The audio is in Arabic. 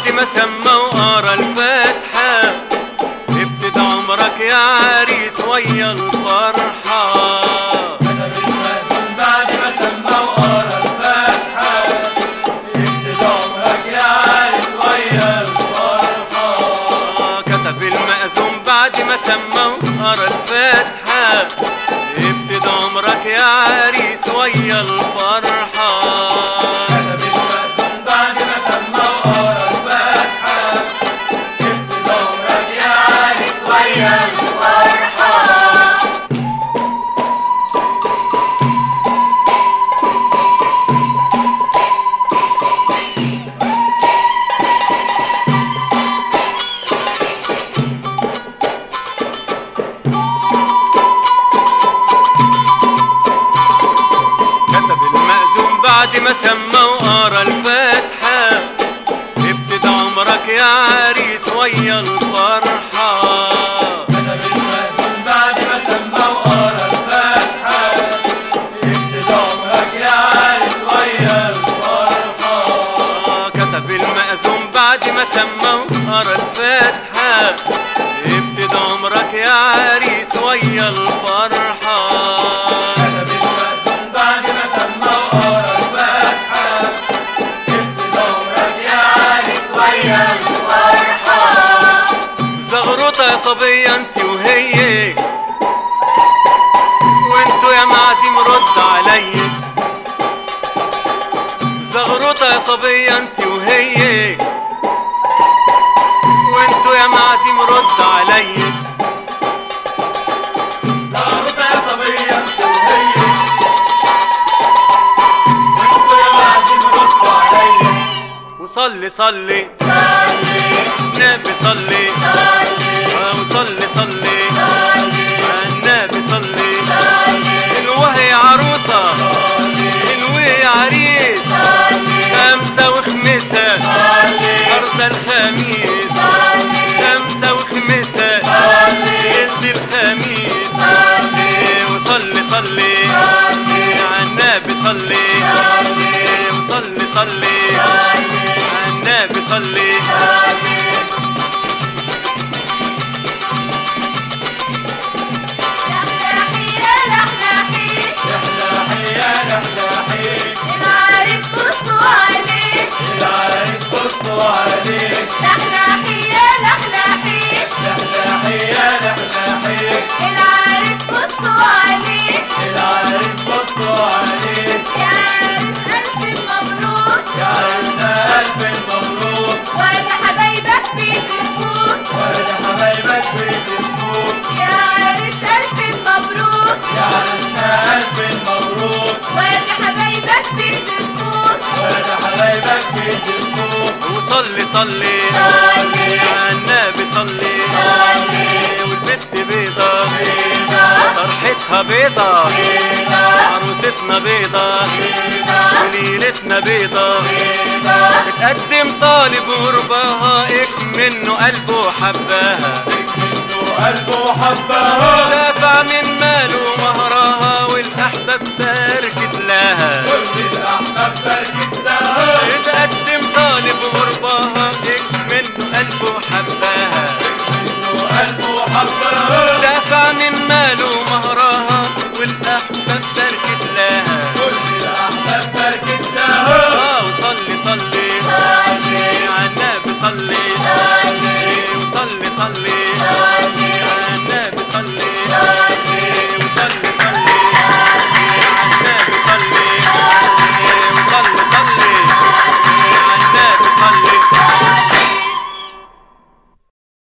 بعد ما سمى وقرا الفاتحة. ابتدى عمرك يا عريس ويا الفرحة. كتب المأذون بعد ما سمى وقرا الفاتحة. ابتدى عمرك يا عريس ويا الفرحة. بعد ما سمى وقرا الفاتحة. ابتدى عمرك يا عريس ويا الفرحة. كتب المأذون بعد ما سمى وقرا الفاتحة. ابتدى عمرك يا عريس ويا الفرحة. كتب المأذون بعد ما سمى وقرا الفاتحة. ابتدى عمرك يا عريس ويا الفرحة. زغروطة يا صبية أنت وهي. وانتوا يا معازيم رد عليا زغروطة يا صبية أنت وهي. وانتوا يا معازيم رد عليا وصلي صلي. نبي صلي. آه، وصلي صلي النبي صلي. الوهي عروسة. الوهي عريس. خمسة وخمسة. أرض الخميس. خمسة وخمسة. ليلة الخميس. وصلي صلي. على النبي صلي. وصلي صلي. على وصلي صلي. صلي. على النبي صلي. صلي. والبت بيضة. فرحتها بيضة. عروستنا بيضة. وليلتنا بيضة. بتقدم طالب غربها منه قلبه حباها منه قلبه حبها دافع من さん